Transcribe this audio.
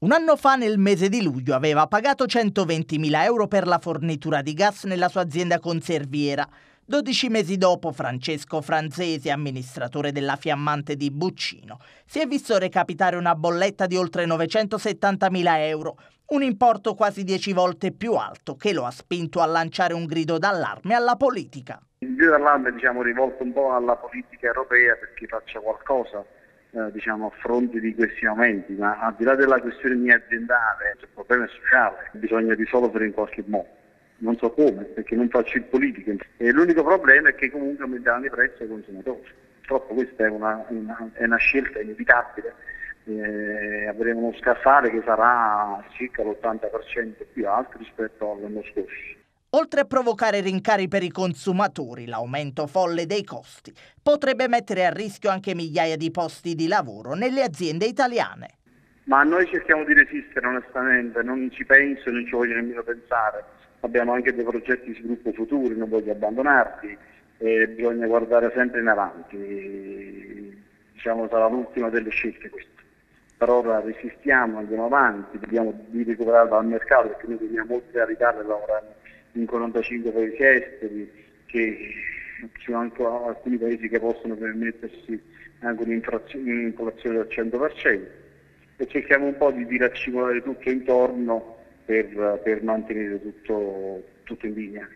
Un anno fa, nel mese di luglio, aveva pagato 120.000 euro per la fornitura di gas nella sua azienda conserviera. Dodici mesi dopo, Francesco Franzesi, amministratore della Fiammante di Buccino, si è visto recapitare una bolletta di oltre 970.000 euro, un importo quasi dieci volte più alto che lo ha spinto a lanciare un grido d'allarme alla politica. Il grido d'allarme diciamo, rivolto un po' alla politica europea perché faccia qualcosa eh, diciamo, a fronte di questi aumenti, ma al di là della questione mia aziendale, il problema è sociale, bisogna risolvere in qualche modo non so come, perché non faccio il politico. E l'unico problema è che comunque aumenteranno i prezzi ai consumatori. Purtroppo questa è una, una, è una scelta inevitabile. Eh, avremo uno scaffale che sarà circa l'80% più alto rispetto all'anno scorso. Oltre a provocare rincari per i consumatori, l'aumento folle dei costi potrebbe mettere a rischio anche migliaia di posti di lavoro nelle aziende italiane. Ma noi cerchiamo di resistere onestamente, non ci penso, non ci voglio nemmeno pensare abbiamo anche dei progetti di sviluppo futuri, non voglio abbandonarli, e bisogna guardare sempre in avanti, diciamo sarà l'ultima delle scelte questa. Per ora resistiamo, andiamo avanti, dobbiamo di dal mercato perché noi teniamo molti a ritardo e in 45 paesi esteri, che ci sono anche alcuni paesi che possono permettersi anche un'inflazione del 100% e cerchiamo un po' di diracimolare tutto intorno per, per mantenere tutto, tutto in linea.